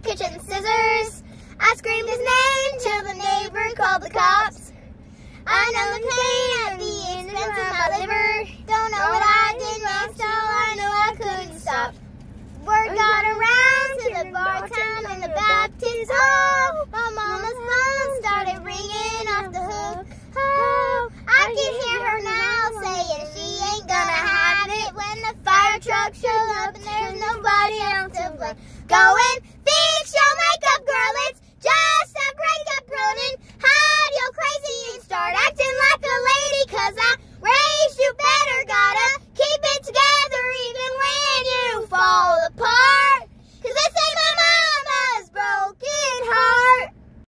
kitchen scissors. I screamed his name till the neighbor called the cops. I know the pain of the expense of my liver. Don't know what I did next, all I know I couldn't stop. Word got around to the bar town and the Baptist. Oh, my mama's phone started ringing off the hook. Oh, I can hear her now saying she ain't gonna have it when the fire truck shows up and there's nobody else to blame. Going